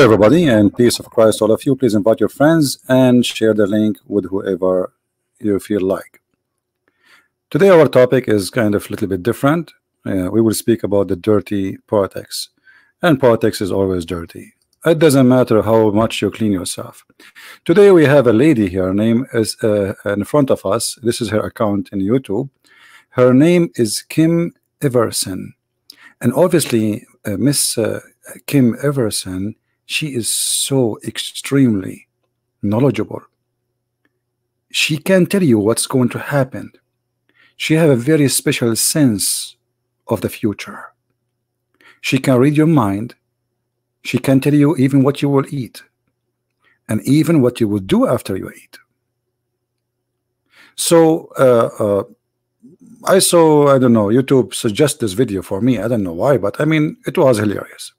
Hello, everybody, and peace of Christ, all of you. Please invite your friends and share the link with whoever you feel like. Today, our topic is kind of a little bit different. Uh, we will speak about the dirty politics, and politics is always dirty. It doesn't matter how much you clean yourself. Today, we have a lady here. Her name is uh, in front of us. This is her account in YouTube. Her name is Kim Iversen, and obviously, uh, Miss uh, Kim Iversen she is so extremely knowledgeable. She can tell you what's going to happen. She have a very special sense of the future. She can read your mind. She can tell you even what you will eat and even what you will do after you eat. So uh, uh, I saw, I don't know, YouTube suggest this video for me. I don't know why, but I mean, it was hilarious.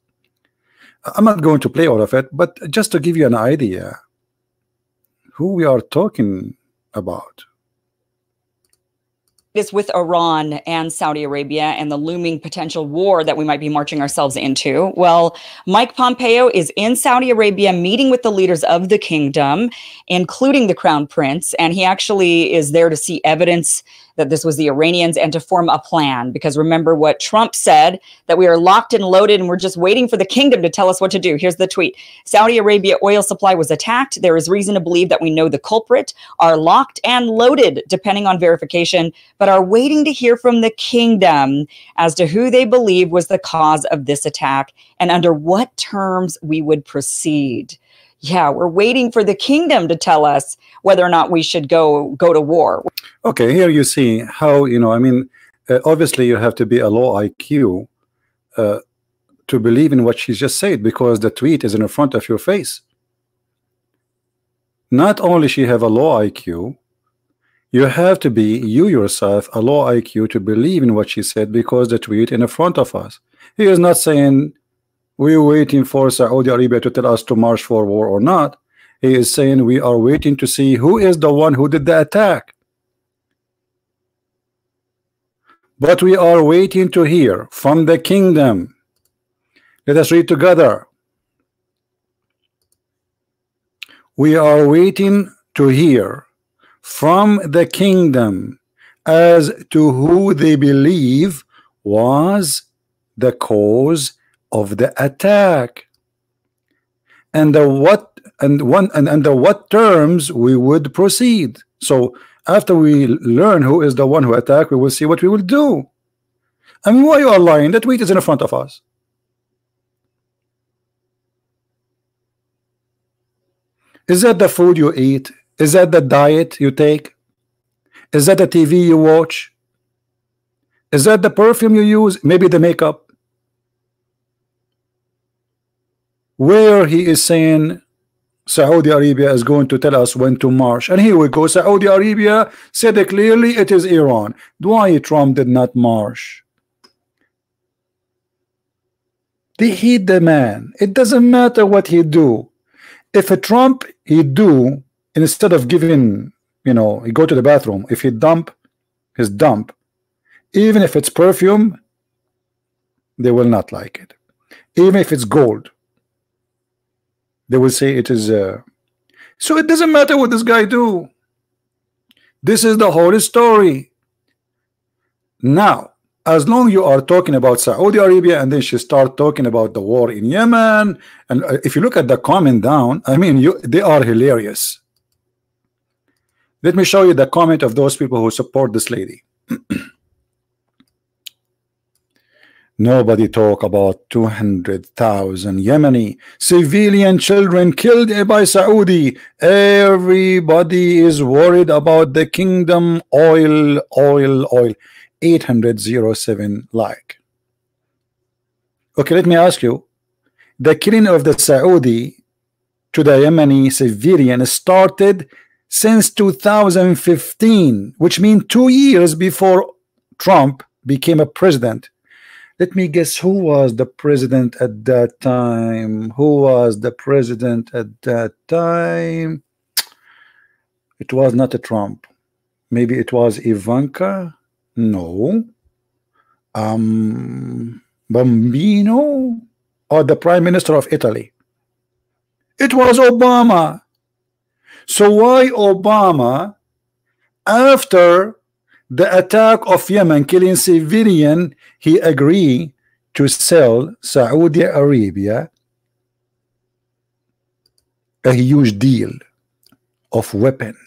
I'm not going to play all of it, but just to give you an idea who we are talking about. Is with Iran and Saudi Arabia and the looming potential war that we might be marching ourselves into. Well, Mike Pompeo is in Saudi Arabia meeting with the leaders of the kingdom, including the crown prince, and he actually is there to see evidence that this was the Iranians and to form a plan. Because remember what Trump said that we are locked and loaded and we're just waiting for the kingdom to tell us what to do. Here's the tweet Saudi Arabia oil supply was attacked. There is reason to believe that we know the culprit, are locked and loaded, depending on verification, but are waiting to hear from the kingdom as to who they believe was the cause of this attack and under what terms we would proceed yeah we're waiting for the kingdom to tell us whether or not we should go go to war. Okay here you see how you know i mean uh, obviously you have to be a low iq uh, to believe in what she just said because the tweet is in front of your face. Not only she have a low iq you have to be you yourself a low iq to believe in what she said because the tweet in front of us. He is not saying we're waiting for Saudi Arabia to tell us to march for war or not. He is saying we are waiting to see who is the one who did the attack. But we are waiting to hear from the kingdom. Let us read together. We are waiting to hear from the kingdom as to who they believe was the cause of the attack. And what and one and under what terms we would proceed. So after we learn who is the one who attacked we will see what we will do. I mean why you are lying? That tweet is in front of us. Is that the food you eat? Is that the diet you take? Is that the TV you watch? Is that the perfume you use? Maybe the makeup where he is saying Saudi Arabia is going to tell us when to march. And here we go. Saudi Arabia said it clearly it is Iran. Why Trump did not march? They hate the man. It doesn't matter what he do. If a Trump he do instead of giving you know he go to the bathroom if he dump his dump. Even if it's perfume they will not like it. Even if it's gold they will say it is uh, so it doesn't matter what this guy do. This is the whole story. Now as long you are talking about Saudi Arabia and then she start talking about the war in Yemen and uh, if you look at the comment down I mean you they are hilarious. Let me show you the comment of those people who support this lady Nobody talk about 200,000 Yemeni civilian children killed eh, by Saudi. Everybody is worried about the kingdom oil, oil, oil. 807 like. Okay, let me ask you. The killing of the Saudi to the Yemeni civilian started since 2015, which means two years before Trump became a president let me guess who was the president at that time who was the president at that time it was not a Trump maybe it was Ivanka No. Um, Bambino or the Prime Minister of Italy? It was Obama. So why Obama, after the attack of Yemen killing civilian, he agreed to sell Saudi Arabia a huge deal of weapon.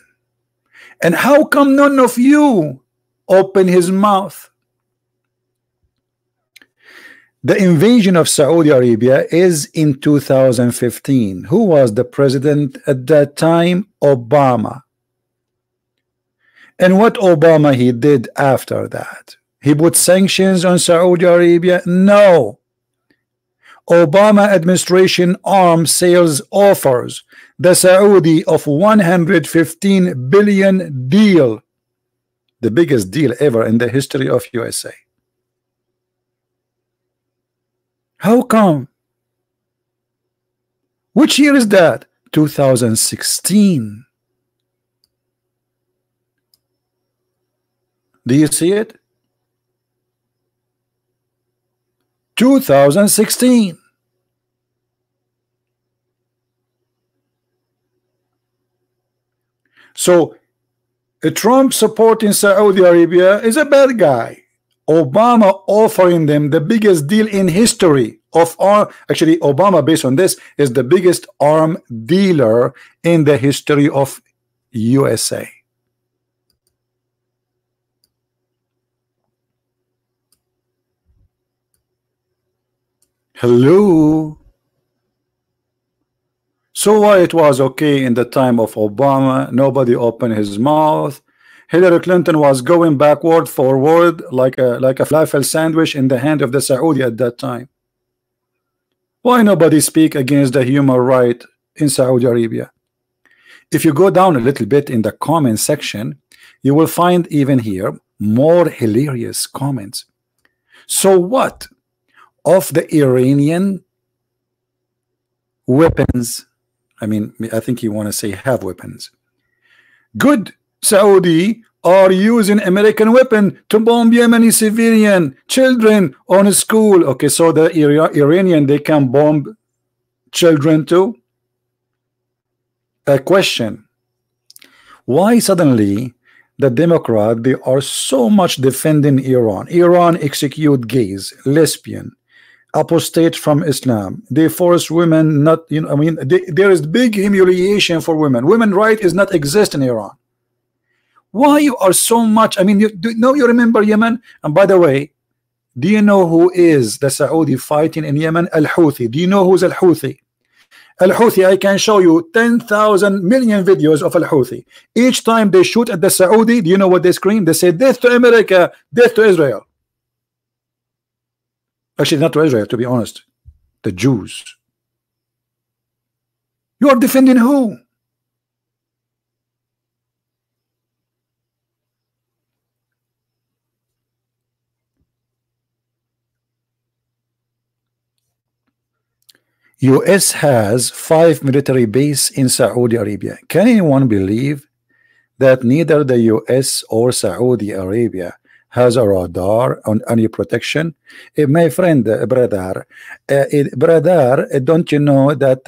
And how come none of you open his mouth? The invasion of Saudi Arabia is in 2015. Who was the president at that time? Obama. And what Obama he did after that? He put sanctions on Saudi Arabia? No. Obama administration arms sales offers the Saudi of 115 billion deal the biggest deal ever in the history of USA How come? Which year is that? 2016. Do you see it? 2016. So, a Trump supporting Saudi Arabia is a bad guy. Obama offering them the biggest deal in history of our actually Obama based on this is the biggest arm dealer in the history of USA hello so why it was okay in the time of Obama nobody opened his mouth Hillary Clinton was going backward, forward, like a like a falafel sandwich in the hand of the Saudi at that time. Why nobody speak against the human right in Saudi Arabia? If you go down a little bit in the comment section, you will find even here more hilarious comments. So what of the Iranian weapons? I mean, I think you want to say have weapons. Good Saudi are using American weapon to bomb Yemeni civilian children on a school. Okay, so the Iranian they can bomb children too. A question: Why suddenly the Democrat they are so much defending Iran? Iran execute gays, lesbian, apostate from Islam. They force women not. You know, I mean, they, there is big humiliation for women. Women right is not exist in Iran. Why you are so much I mean you do you know you remember Yemen? And by the way do you know who is the Saudi fighting in Yemen? Al-Houthi. Do you know who's Al-Houthi? Al-Houthi I can show you 10,000 million videos of Al-Houthi. Each time they shoot at the Saudi do you know what they scream? They say death to America death to Israel actually not to Israel to be honest. The Jews. You are defending who? US has five military bases in Saudi Arabia. Can anyone believe that neither the US or Saudi Arabia has a radar on any protection? Uh, my friend, uh, brother, uh, brother, don't you know that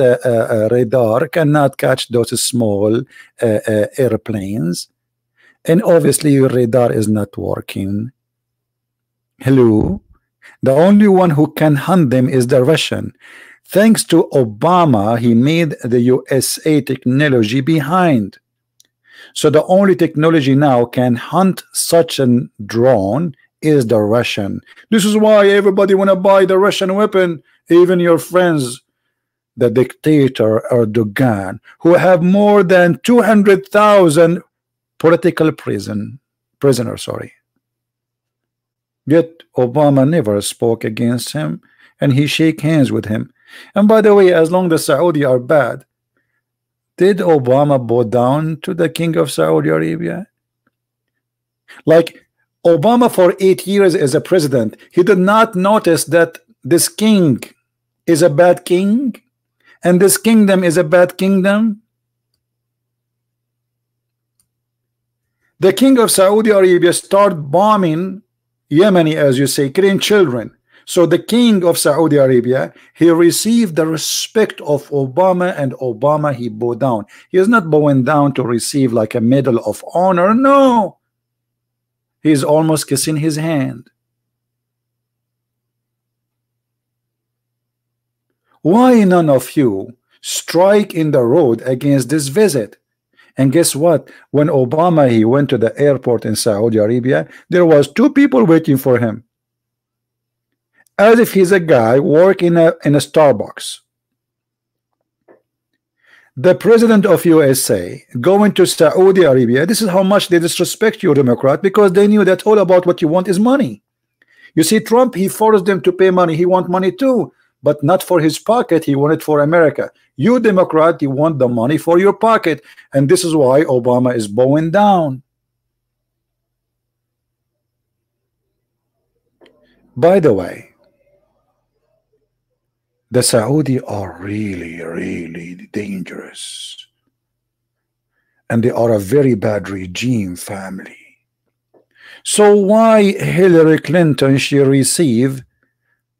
radar cannot catch those small airplanes? And obviously your radar is not working. Hello? The only one who can hunt them is the Russian. Thanks to Obama, he made the USA technology behind. So the only technology now can hunt such a drone is the Russian. This is why everybody want to buy the Russian weapon, even your friends, the dictator Erdogan, who have more than 200,000 political prison prisoners. Sorry. Yet Obama never spoke against him, and he shake hands with him. And by the way, as long as Saudi are bad, did Obama bow down to the king of Saudi Arabia? Like Obama for eight years as a president, he did not notice that this king is a bad king and this kingdom is a bad kingdom. The king of Saudi Arabia start bombing Yemeni, as you say, killing children. So the king of Saudi Arabia, he received the respect of Obama and Obama he bowed down. He is not bowing down to receive like a medal of honor. No. He's almost kissing his hand. Why none of you strike in the road against this visit? And guess what? When Obama he went to the airport in Saudi Arabia, there was two people waiting for him as if he's a guy working in a, in a Starbucks. The president of USA going to Saudi Arabia, this is how much they disrespect you, Democrat, because they knew that all about what you want is money. You see, Trump, he forced them to pay money. He want money too, but not for his pocket. He wanted for America. You, Democrat, you want the money for your pocket. And this is why Obama is bowing down. By the way, the Saudi are really, really dangerous. And they are a very bad regime family. So why Hillary Clinton she receive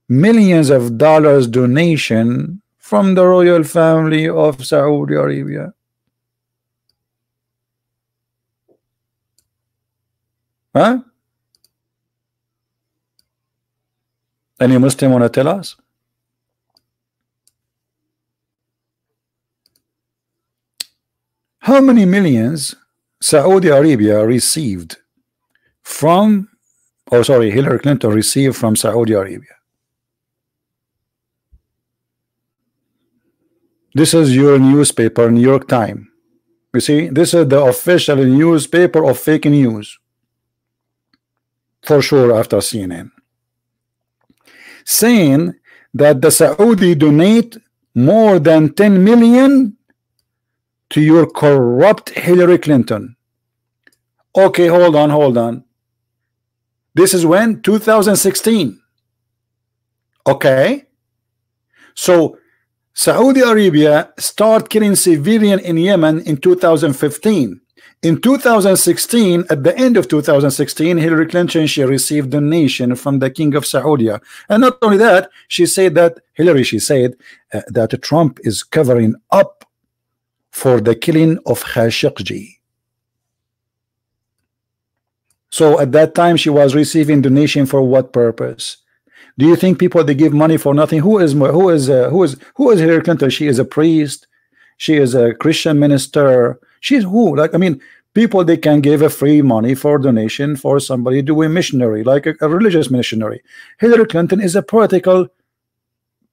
millions of dollars donation from the royal family of Saudi Arabia? Huh? Any Muslim want to tell us? How many millions Saudi Arabia received from, or sorry, Hillary Clinton received from Saudi Arabia? This is your newspaper, New York Times. You see, this is the official newspaper of fake news. For sure, after CNN. Saying that the Saudi donate more than 10 million to your corrupt Hillary Clinton. Okay, hold on, hold on. This is when 2016. Okay. So Saudi Arabia start killing civilian in Yemen in 2015. In 2016, at the end of 2016, Hillary Clinton she received donation from the King of Saudi, and not only that, she said that Hillary she said uh, that Trump is covering up for the killing of Khashoggi. So at that time she was receiving donation for what purpose? Do you think people they give money for nothing? Who is who is uh, who is who is Hillary Clinton? She is a priest. She is a Christian minister. She's who? Like I mean, people they can give a free money for donation for somebody doing missionary, like a, a religious missionary. Hillary Clinton is a political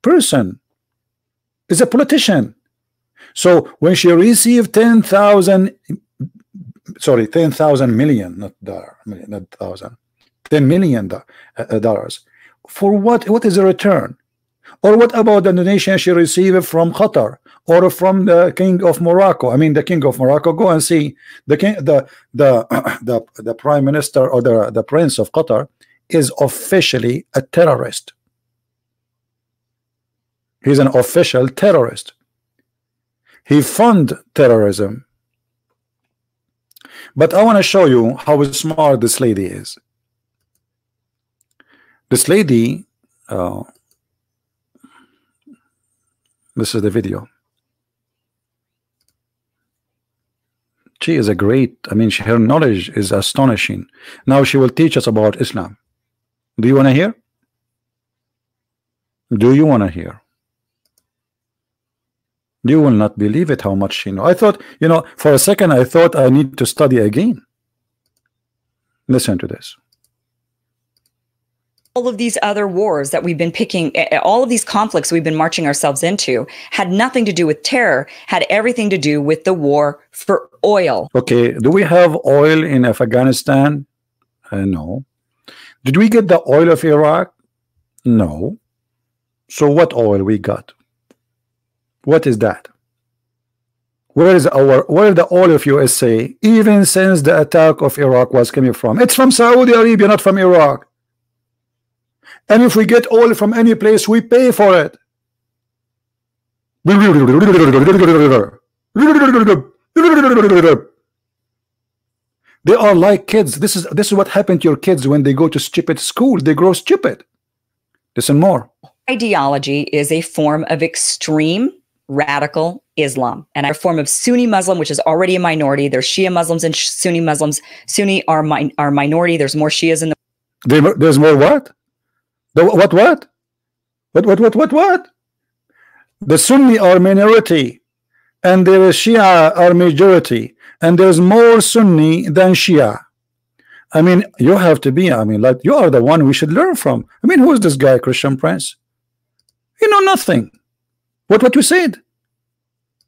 person. Is a politician. So when she received 10,000, sorry, 10,000 million, not dollar, not thousand, 10 million uh, dollars, for what? What is the return? Or what about the donation she received from Qatar or from the King of Morocco? I mean, the King of Morocco. Go and see the king, the the the the Prime Minister or the the Prince of Qatar is officially a terrorist. He's an official terrorist. He fund terrorism. But I want to show you how smart this lady is. This lady, uh, this is the video. She is a great, I mean, she, her knowledge is astonishing. Now she will teach us about Islam. Do you want to hear? Do you want to hear? You will not believe it how much she know. I thought, you know, for a second I thought I need to study again. Listen to this. All of these other wars that we've been picking, all of these conflicts we've been marching ourselves into had nothing to do with terror, had everything to do with the war for oil. Okay, do we have oil in Afghanistan? Uh, no. Did we get the oil of Iraq? No. So what oil we got? What is that? Where is our where the oil of USA even since the attack of Iraq was coming from? It's from Saudi Arabia, not from Iraq. And if we get oil from any place, we pay for it. They are like kids. This is this is what happened to your kids when they go to stupid school. They grow stupid. Listen more. Ideology is a form of extreme radical Islam and a form of Sunni Muslim, which is already a minority. There's Shia Muslims and Sunni Muslims. Sunni are min- are minority. There's more Shias in the. There, there's more what? The what what? What what what what what? The Sunni are minority, and there is Shia are majority, and there's more Sunni than Shia. I mean, you have to be. I mean, like you are the one we should learn from. I mean, who is this guy, Christian Prince? You know nothing. What what you said?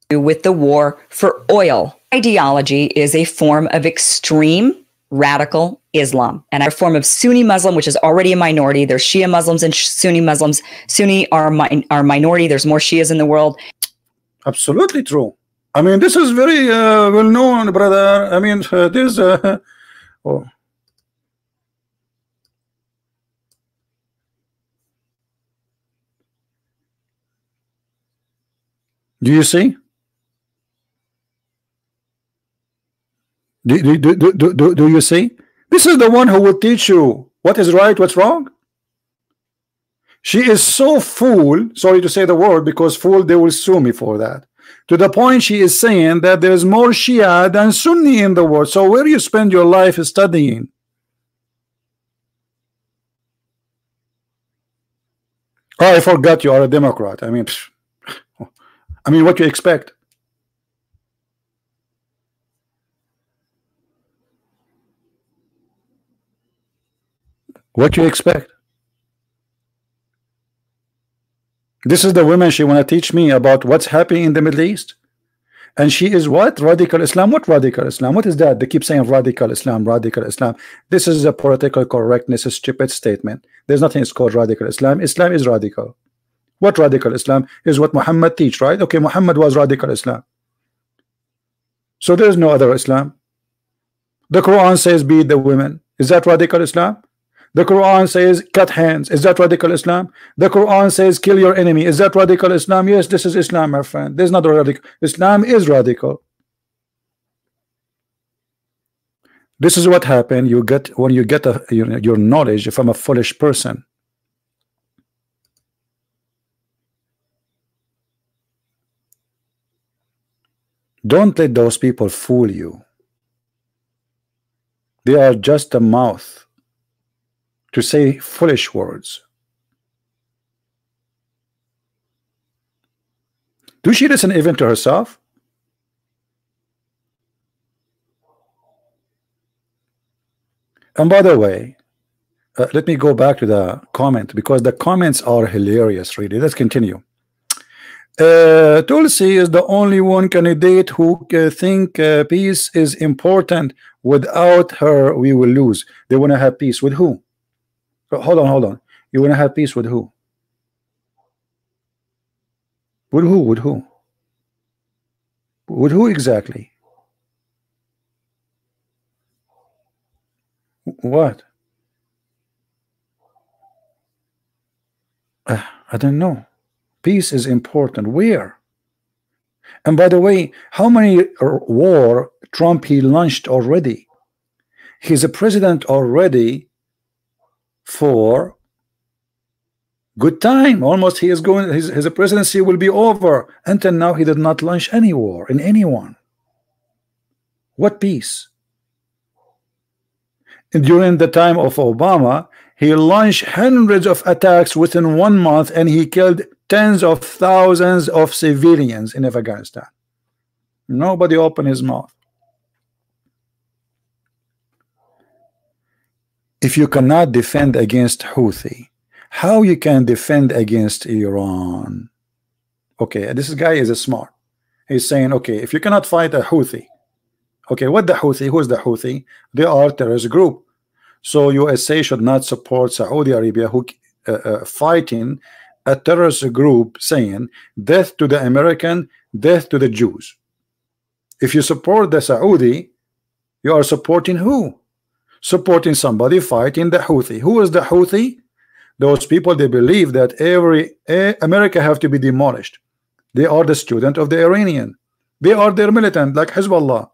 With the war for oil, ideology is a form of extreme radical Islam and a form of Sunni Muslim, which is already a minority. There's Shia Muslims and Sunni Muslims. Sunni are mi- are minority. There's more Shias in the world. Absolutely true. I mean, this is very uh, well known, brother. I mean, uh, this. Uh, oh. Do you see? Do, do, do, do, do, do you see? This is the one who will teach you what is right, what's wrong. She is so fool, sorry to say the word, because fool, they will sue me for that. To the point she is saying that there's more Shia than Sunni in the world. So where you spend your life studying? Oh, I forgot you are a Democrat. I mean, I mean, what you expect? What you expect? This is the woman she want to teach me about what's happening in the Middle East. And she is what? Radical Islam. What radical Islam? What is that? They keep saying radical Islam, radical Islam. This is a political correctness, a stupid statement. There's nothing is called radical Islam. Islam is radical. What radical Islam is what Muhammad teach, right? Okay, Muhammad was radical Islam. So there's no other Islam. The Quran says beat the women. Is that radical Islam? The Quran says cut hands. Is that radical Islam? The Quran says kill your enemy. Is that radical Islam? Yes, this is Islam, my friend. This is not radical. Islam is radical. This is what happened. You get when you get a, your, your knowledge from a foolish person. Don't let those people fool you. They are just a mouth to say foolish words. Do she listen even to herself? And by the way, uh, let me go back to the comment because the comments are hilarious, really. Let's continue. Uh, Tulsi is the only one candidate who uh, think uh, peace is important. Without her, we will lose. They want to have peace with who? Oh, hold on, hold on. You want to have peace with who? With who? With who? With who exactly? What? Uh, I don't know. Peace is important. Where? And by the way, how many uh, war Trump he launched already? He's a president already for good time. Almost he is going, his, his presidency will be over. Until now, he did not launch any war in anyone. What peace? And during the time of Obama, he launched hundreds of attacks within one month and he killed tens of thousands of civilians in Afghanistan. Nobody opened his mouth. If you cannot defend against Houthi, how you can defend against Iran? Okay, this guy is smart. He's saying, okay, if you cannot fight a Houthi, okay, what the Houthi? Who is the Houthi? They are terrorist group. So USA should not support Saudi Arabia who uh, uh, fighting a terrorist group saying death to the American, death to the Jews. If you support the Saudi, you are supporting who? Supporting somebody fighting the Houthi. Who is the Houthi? Those people they believe that every eh, America have to be demolished. They are the student of the Iranian. They are their militant like Hezbollah.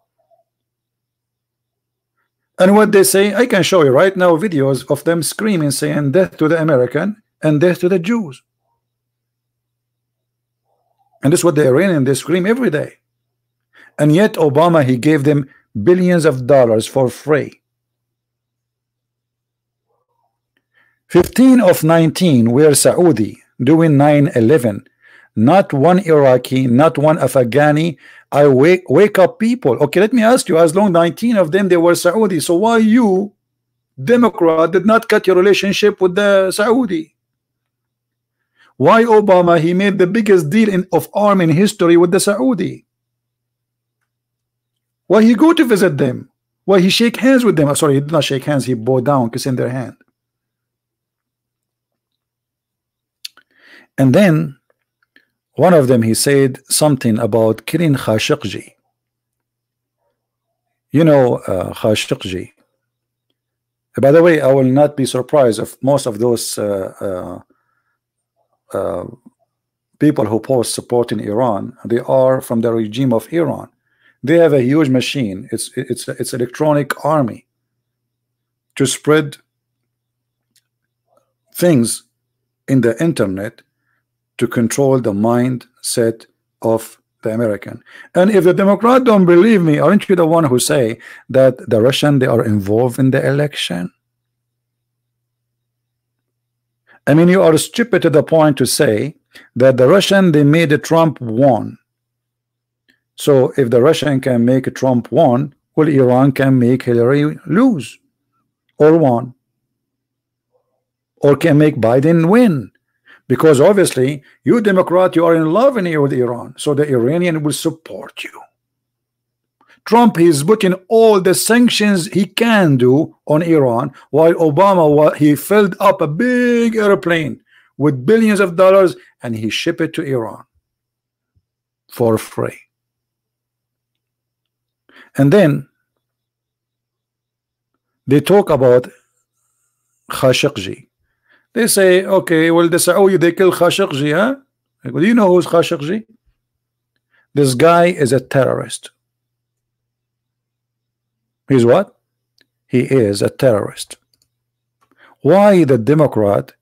And what they say, I can show you right now videos of them screaming, saying death to the American and death to the Jews. And this is what the Iranian they scream every day. And yet Obama he gave them billions of dollars for free. 15 of 19 were Saudi doing 9-11 not one Iraqi not one Afghani I wake wake up people okay let me ask you as long 19 of them they were Saudi so why you Democrat did not cut your relationship with the Saudi why Obama he made the biggest deal in, of arm in history with the Saudi? Why he go to visit them? Why he shake hands with them? Oh, sorry he did not shake hands he bowed down kissing their hand. And then one of them he said something about killing Khashoggi. You know uh, Khashoggi. By the way I will not be surprised if most of those uh, uh, Um, people who post supporting Iran they are from the regime of Iran they have a huge machine it's it's it's electronic army to spread things in the internet to control the mindset of the American. And if the Democrat don't believe me, aren't you the one who say that the Russian they are involved in the election? I mean, you are stupid to the point to say that the Russian they made Trump won. So if the Russian can make Trump won, well, Iran can make Hillary lose or won, or can make Biden win. Because obviously you Democrat you are in love with Iran. So the Iranian will support you Trump is putting all the sanctions he can do on Iran while Obama he filled up a big airplane with billions of dollars and he shipped it to Iran for free and then they talk about Khashoggi they say, okay, well, the Saudi, oh, they kill Khashoggi, huh? Well, do you know who's Khashoggi? This guy is a terrorist. He's what? He is a terrorist. Why the Democrat?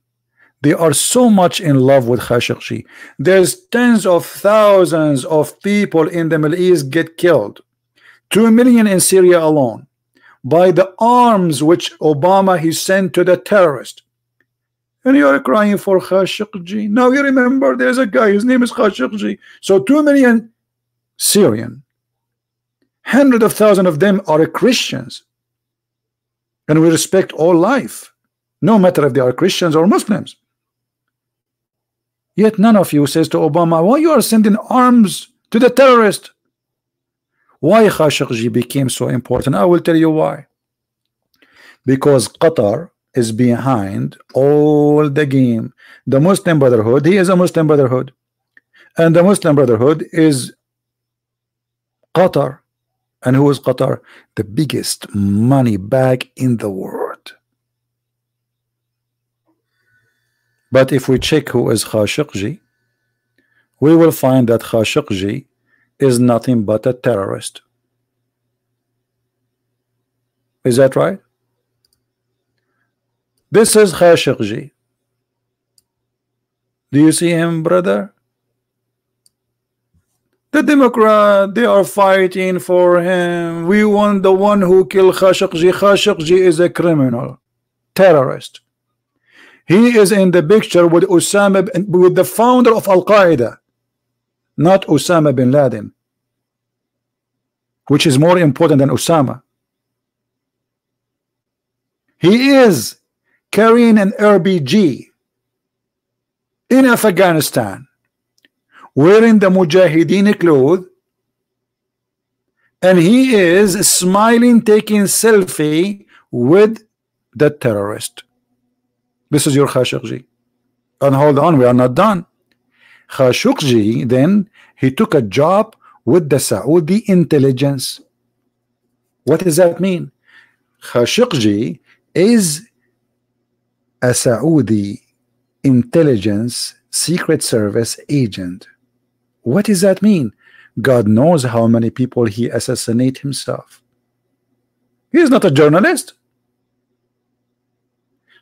They are so much in love with Khashoggi. There's tens of thousands of people in the Middle East get killed. Two million in Syria alone by the arms which Obama he sent to the terrorist. and you are crying for Khashoggi. Now you remember there's a guy, his name is Khashoggi. So two million Syrian, hundred of thousands of them are Christians. And we respect all life, no matter if they are Christians or Muslims. Yet none of you says to Obama, why you are sending arms to the terrorist? Why Khashoggi became so important? I will tell you why. Because Qatar is behind all the game. The Muslim Brotherhood, he is a Muslim Brotherhood. And the Muslim Brotherhood is Qatar. And who is Qatar? The biggest money bag in the world. But if we check who is Khashoggi, we will find that Khashoggi is nothing but a terrorist. Is that right? This is Khashoggi. Do you see him, brother? The Democrat, they are fighting for him. We want the one who killed Khashoggi. Khashoggi is a criminal, terrorist. He is in the picture with Osama, with the founder of Al Qaeda, not Osama bin Laden, which is more important than Osama. He is carrying an RPG in Afghanistan wearing the Mujahideen clothes and he is smiling taking selfie with the terrorist. This is your Khashoggi. And hold on we are not done. Khashoggi then he took a job with the Saudi intelligence. What does that mean? Khashoggi is a Saudi intelligence secret service agent. What does that mean? God knows how many people he assassinate himself. He is not a journalist.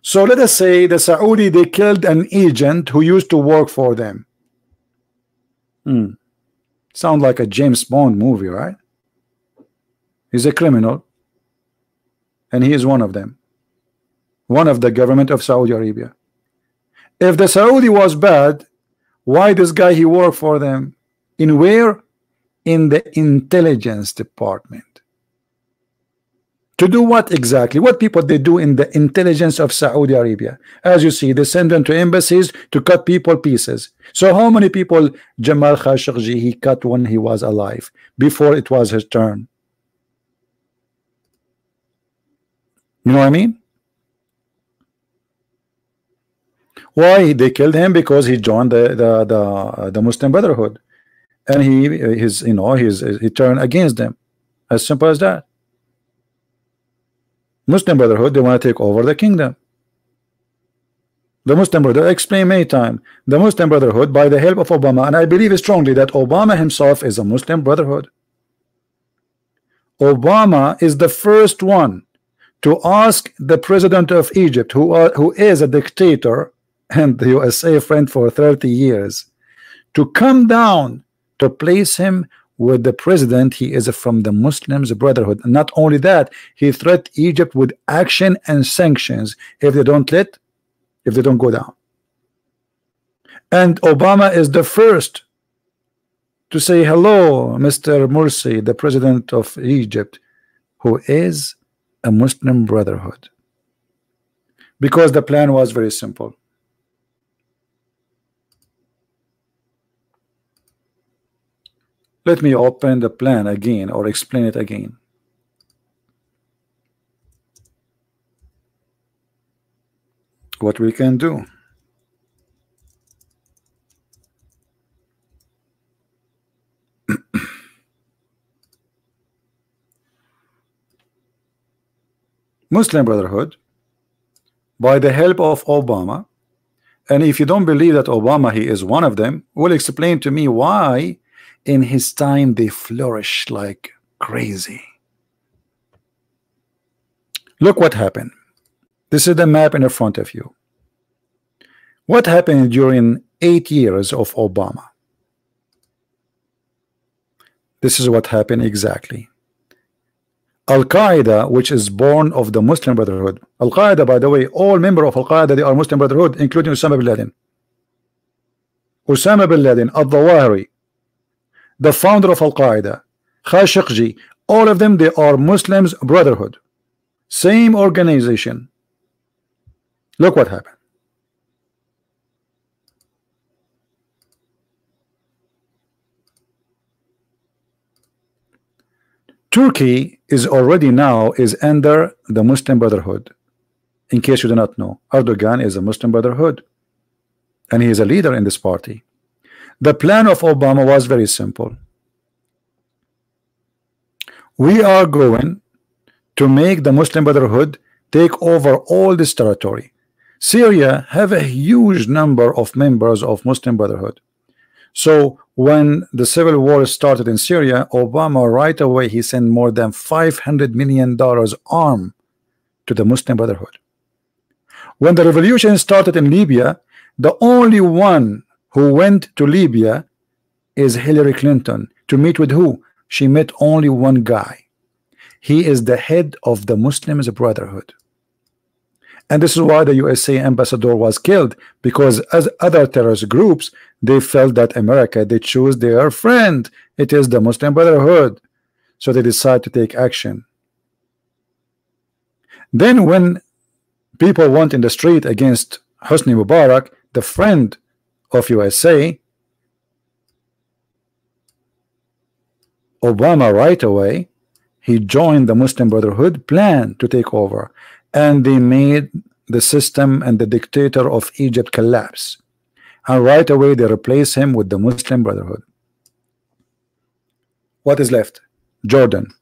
So let us say the Saudi they killed an agent who used to work for them. Hmm. Sound like a James Bond movie, right? He's a criminal, and he is one of them, one of the government of Saudi Arabia. If the Saudi was bad, why this guy he worked for them? In where? In the intelligence department. To do what exactly? What people they do in the intelligence of Saudi Arabia? As you see, they send them to embassies to cut people pieces. So how many people Jamal Khashoggi he cut when he was alive before it was his turn? You know what I mean? Why they killed him? Because he joined the the the, uh, the Muslim Brotherhood, and he his you know his he turned against them. As simple as that. Muslim Brotherhood they want to take over the kingdom. The Muslim Brotherhood explained many times. The Muslim Brotherhood by the help of Obama, and I believe strongly that Obama himself is a Muslim Brotherhood. Obama is the first one to ask the president of Egypt, who are, who is a dictator and the USA friend for 30 years, to come down to place him with the president. He is from the Muslims Brotherhood. And not only that, he threat Egypt with action and sanctions if they don't let, if they don't go down. And Obama is the first to say hello, Mr. Morsi, the president of Egypt, who is a Muslim Brotherhood. Because the plan was very simple. Let me open the plan again or explain it again. What we can do. Muslim Brotherhood by the help of Obama and if you don't believe that Obama he is one of them will explain to me why in his time they flourish like crazy. Look what happened. This is the map in the front of you. What happened during eight years of Obama? This is what happened exactly. Al-Qaeda which is born of the Muslim Brotherhood. Al-Qaeda by the way all member of Al-Qaeda they are Muslim Brotherhood including Osama bin Laden. Osama bin Laden Al-Zawahiri the founder of Al-Qaeda Khashoggi all of them they are Muslims Brotherhood. Same organization. Look what happened. Turkey is already now is under the Muslim Brotherhood. In case you do not know Erdogan is a Muslim Brotherhood. And he is a leader in this party the plan of Obama was very simple. We are going to make the Muslim Brotherhood take over all this territory. Syria have a huge number of members of Muslim Brotherhood. So when the civil war started in Syria, Obama right away he sent more than 500 million dollars arm to the Muslim Brotherhood. When the revolution started in Libya, the only one who went to Libya is Hillary Clinton to meet with who? She met only one guy. He is the head of the Muslims Brotherhood. And this is why the USA ambassador was killed because as other terrorist groups, they felt that America, they choose their friend. It is the Muslim Brotherhood. So they decide to take action. Then when people went in the street against Hosni Mubarak, the friend of USA, Obama right away he joined the Muslim Brotherhood plan to take over and they made the system and the dictator of Egypt collapse. And right away they replace him with the Muslim Brotherhood. What is left? Jordan.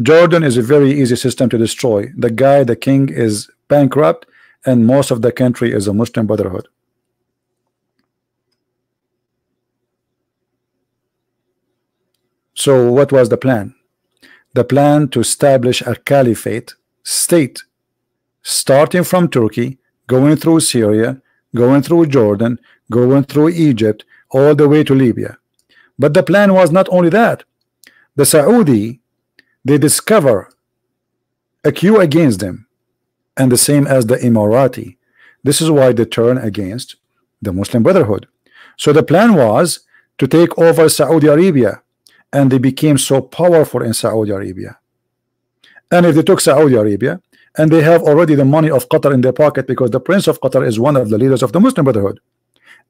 Jordan is a very easy system to destroy. The guy the king is bankrupt and most of the country is a Muslim Brotherhood So what was the plan? the plan to establish a caliphate state starting from Turkey going through Syria going through Jordan going through Egypt all the way to Libya. But the plan was not only that. The Saudi they discover a queue against them and the same as the Emirati. This is why they turn against the Muslim Brotherhood. So the plan was to take over Saudi Arabia and they became so powerful in Saudi Arabia. And if they took Saudi Arabia and they have already the money of Qatar in their pocket because the Prince of Qatar is one of the leaders of the Muslim Brotherhood.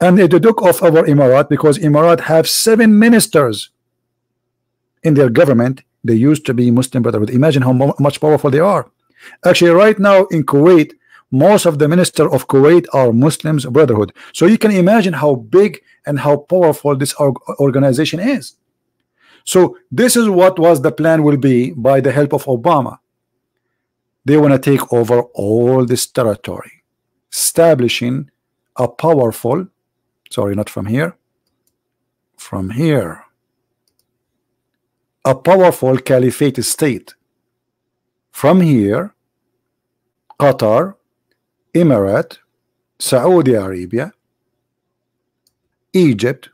And if they took off our Emirat because Emirat have seven ministers in their government they used to be Muslim Brotherhood. Imagine how much powerful they are. Actually right now in Kuwait most of the minister of Kuwait are Muslims Brotherhood. So you can imagine how big and how powerful this organization is so this is what was the plan will be by the help of Obama. They want to take over all this territory establishing a powerful sorry not from here from here a powerful caliphate state. From here Qatar Emirate Saudi Arabia Egypt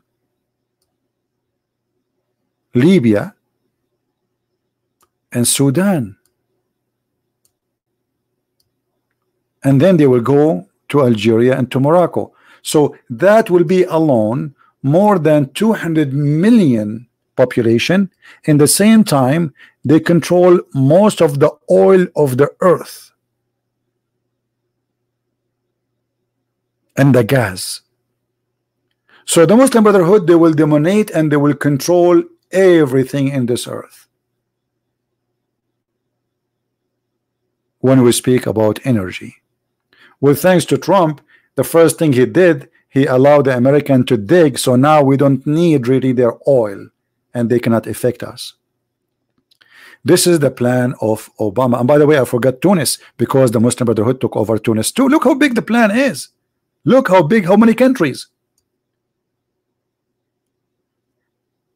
Libya and Sudan. And then they will go to Algeria and to Morocco. So that will be alone more than 200 million population. In the same time they control most of the oil of the earth. And the gas. So the Muslim Brotherhood they will dominate and they will control everything in this earth. When we speak about energy well thanks to Trump the first thing he did he allowed the American to dig so now we don't need really their oil and they cannot affect us. This is the plan of Obama. And by the way I forgot Tunis because the Muslim Brotherhood took over Tunis too. Look how big the plan is. Look how big how many countries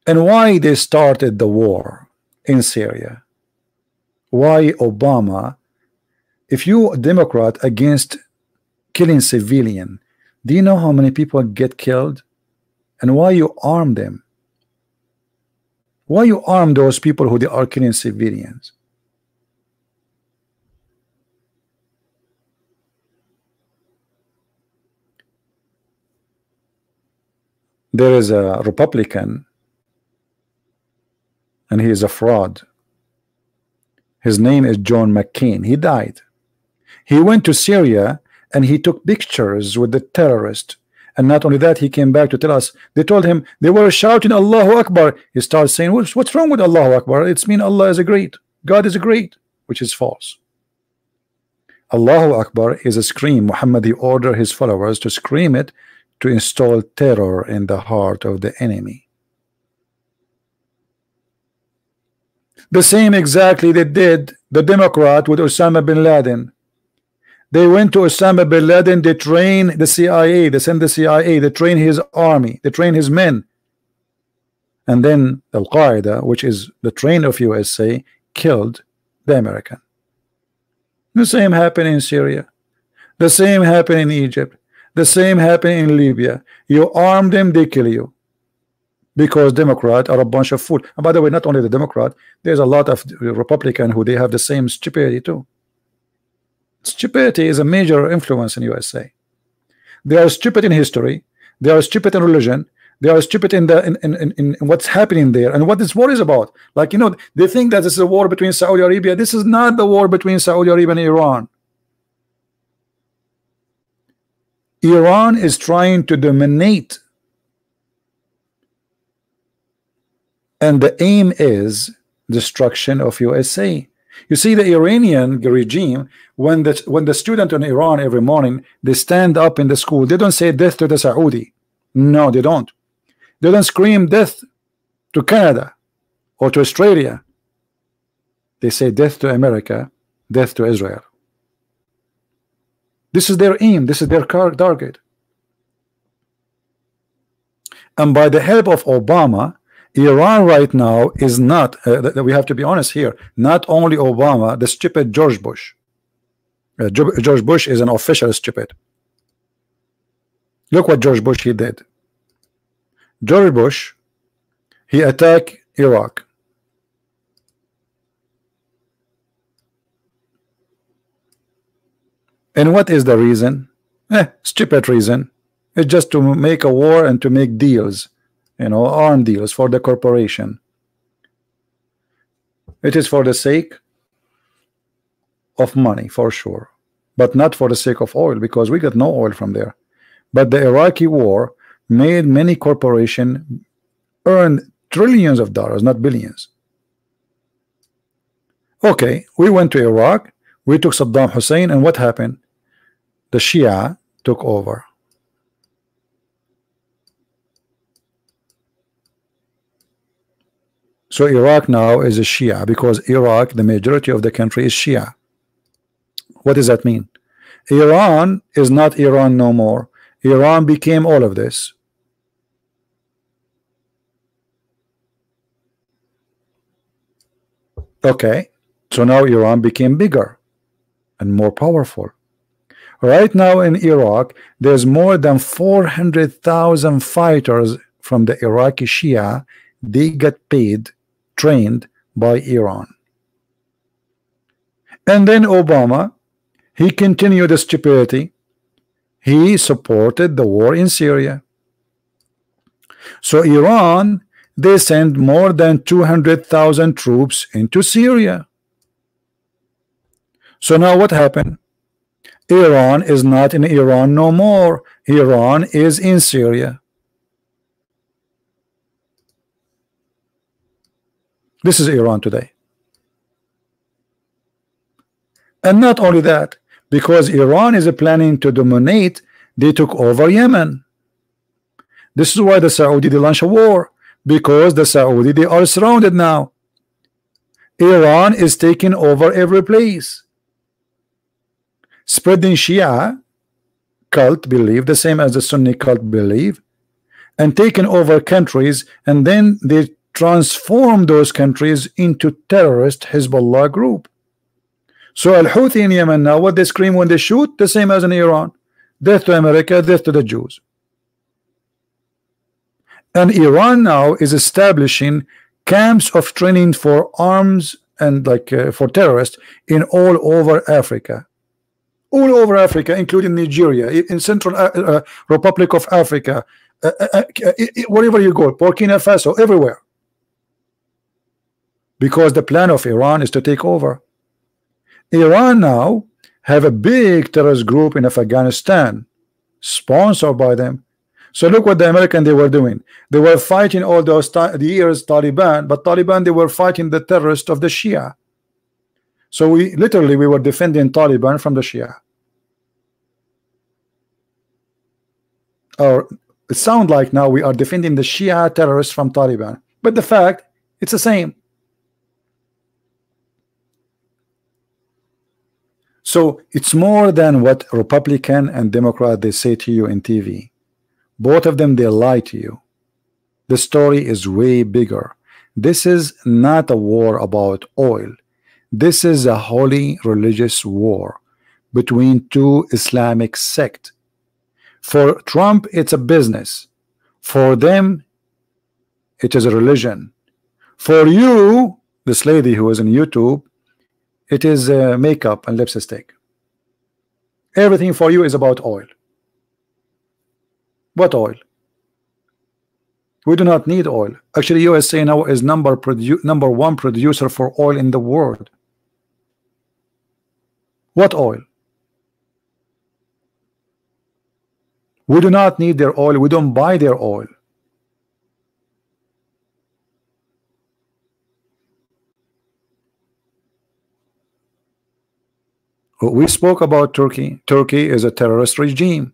and why they started the war in Syria? Why Obama if you a Democrat against killing civilian do you know how many people get killed? And why you arm them? Why you arm those people who they are killing civilians? There is a Republican and he is a fraud. His name is John McCain. He died. He went to Syria and he took pictures with the terrorist. And not only that he came back to tell us they told him they were shouting Allahu Akbar. He started saying what's, what's wrong with Allahu Akbar? It's mean Allah is a great God is a great which is false. Allahu Akbar is a scream. Muhammad ordered his followers to scream it to install terror in the heart of the enemy the same exactly they did the Democrat with Osama bin Laden they went to Osama bin Laden, they train the CIA, they send the CIA, they train his army, they train his men. And then Al Qaeda, which is the train of USA, killed the American. The same happened in Syria, the same happened in Egypt, the same happened in Libya. You arm them, they kill you because Democrat are a bunch of fool. And by the way, not only the Democrat, there's a lot of Republican who they have the same stupidity too. Stupidity is a major influence in USA. They are stupid in history. They are stupid in religion. They are stupid in the in, in, in, in what's happening there and what this war is about. Like you know, they think that this is a war between Saudi Arabia. This is not the war between Saudi Arabia and Iran. Iran is trying to dominate, and the aim is destruction of USA. You see, the Iranian regime, when the when the student in Iran every morning they stand up in the school, they don't say death to the Saudi. No, they don't. They don't scream death to Canada or to Australia. They say death to America, death to Israel. This is their aim. This is their target. And by the help of Obama, Iran right now is not, uh, we have to be honest here, not only Obama, the stupid George Bush. Uh, George Bush is an official stupid. Look what George Bush he did. George Bush, he attacked Iraq. And what is the reason? Eh, stupid reason. It's just to make a war and to make deals, you know, arm deals for the corporation. It is for the sake of money, for sure, but not for the sake of oil, because we got no oil from there. But the Iraqi war made many corporations earn trillions of dollars, not billions. Okay, we went to Iraq, we took Saddam Hussein, and what happened? The Shia took over. So Iraq now is a Shia because Iraq, the majority of the country is Shia. What does that mean? Iran is not Iran no more. Iran became all of this. Okay, so now Iran became bigger and more powerful. Right now in Iraq, there's more than 400,000 fighters from the Iraqi Shia. They get paid, trained by Iran. And then Obama, he continued the stupidity. He supported the war in Syria. So Iran, they sent more than 200,000 troops into Syria. So now what happened? Iran is not in Iran no more. Iran is in Syria. This is Iran today. And not only that, because Iran is planning to dominate, they took over Yemen. This is why the Saudi they launched a war because the Saudi they are surrounded now. Iran is taking over every place spreading Shia cult belief the same as the Sunni cult belief and taking over countries and then they transform those countries into terrorist Hezbollah group. So Al-Houthi in Yemen now what they scream when they shoot? The same as in Iran. Death to America death to the Jews. And Iran now is establishing camps of training for arms and like uh, for terrorists in all over Africa. All over Africa, including Nigeria, in Central uh, uh, Republic of Africa, uh, uh, wherever you go, Burkina Faso, everywhere. Because the plan of Iran is to take over. Iran now have a big terrorist group in Afghanistan, sponsored by them. So look what the American they were doing. They were fighting all those the years Taliban, but Taliban they were fighting the terrorists of the Shia. So we literally we were defending Taliban from the Shia. or it sound like now we are defending the Shia terrorists from Taliban but the fact it's the same so it's more than what Republican and Democrat they say to you in TV both of them they lie to you. The story is way bigger. This is not a war about oil. This is a holy religious war between two Islamic sects. For Trump, it's a business. For them, it is a religion. For you, this lady who is on YouTube, it is uh, makeup and lipstick. Everything for you is about oil. What oil? We do not need oil. Actually, USA now is number number one producer for oil in the world. What oil? We do not need their oil. We don't buy their oil. We spoke about Turkey. Turkey is a terrorist regime.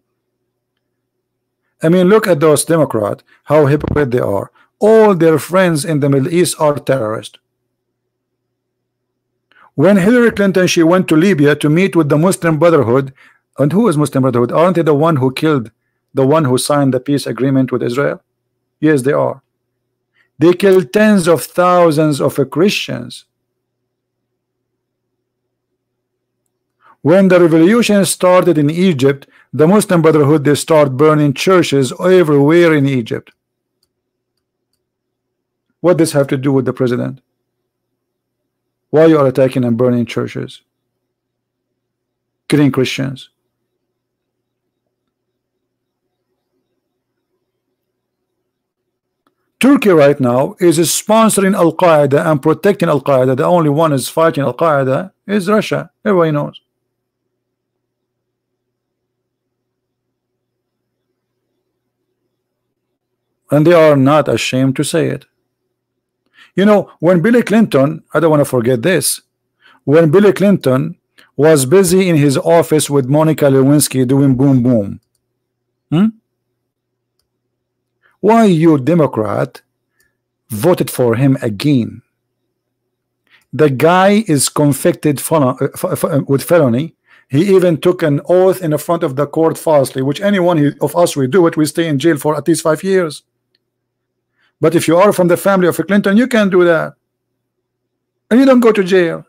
I mean, look at those Democrats, how hypocrite they are. All their friends in the Middle East are terrorists. When Hillary Clinton she went to Libya to meet with the Muslim Brotherhood, and who is Muslim Brotherhood? Aren't they the one who killed the one who signed the peace agreement with Israel? Yes, they are. They killed tens of thousands of Christians. When the revolution started in Egypt, the Muslim Brotherhood they start burning churches everywhere in Egypt. What does this have to do with the president? Why you are attacking and burning churches? Killing Christians. Turkey right now is sponsoring Al Qaeda and protecting Al Qaeda. The only one is fighting Al Qaeda is Russia. Everybody knows. And they are not ashamed to say it. You know, when Billy Clinton, I don't want to forget this, when Billy Clinton was busy in his office with Monica Lewinsky doing boom boom. Hmm? Why you Democrat voted for him again? The guy is convicted uh, uh, with felony. He even took an oath in the front of the court falsely, which anyone of us we do it, we stay in jail for at least five years. But if you are from the family of a Clinton, you can do that. And you don't go to jail.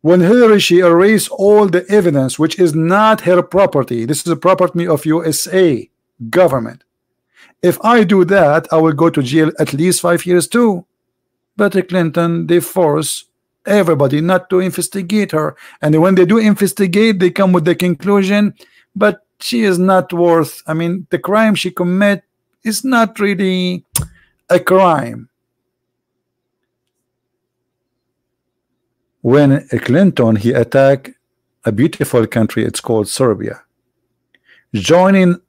When Hillary, she erased all the evidence, which is not her property. This is a property of USA government. If I do that, I will go to jail at least five years too. But the Clinton, they force everybody not to investigate her. And when they do investigate, they come with the conclusion, but she is not worth, I mean, the crime she commit is not really a crime. When Clinton he attacked a beautiful country, it's called Serbia, joining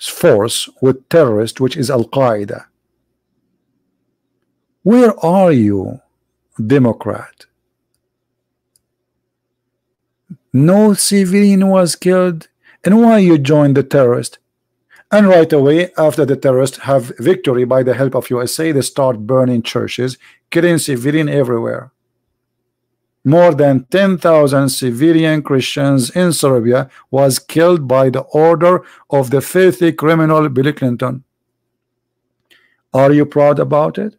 force with terrorists, which is Al Qaeda. Where are you, Democrat? No civilian was killed, and why you joined the terrorist? And right away, after the terrorists have victory by the help of USA, they start burning churches, killing civilians everywhere. More than 10,000 civilian Christians in Serbia was killed by the order of the filthy criminal Bill Clinton. Are you proud about it?